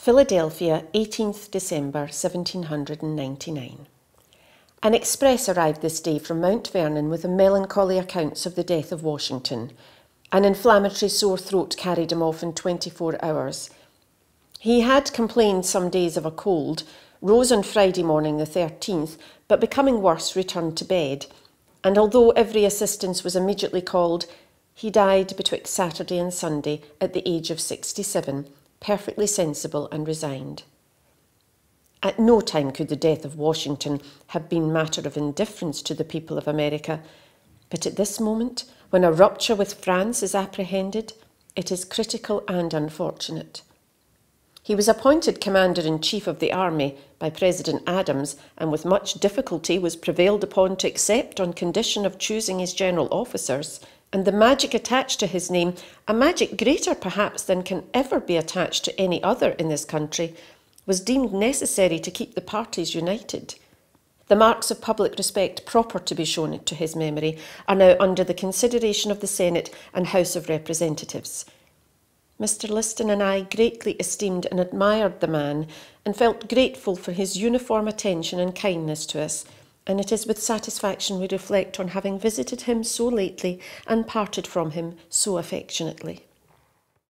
Philadelphia, 18th December 1799. An express arrived this day from Mount Vernon with a melancholy accounts of the death of Washington. An inflammatory sore throat carried him off in 24 hours. He had complained some days of a cold, rose on Friday morning the 13th, but becoming worse returned to bed. And although every assistance was immediately called, he died betwixt Saturday and Sunday at the age of 67 perfectly sensible and resigned. At no time could the death of Washington have been matter of indifference to the people of America, but at this moment, when a rupture with France is apprehended, it is critical and unfortunate. He was appointed Commander in Chief of the Army by President Adams and with much difficulty was prevailed upon to accept on condition of choosing his general officers and the magic attached to his name, a magic greater perhaps than can ever be attached to any other in this country, was deemed necessary to keep the parties united. The marks of public respect proper to be shown to his memory are now under the consideration of the Senate and House of Representatives. Mr. Liston and I greatly esteemed and admired the man and felt grateful for his uniform attention and kindness to us and it is with satisfaction we reflect on having visited him so lately and parted from him so affectionately.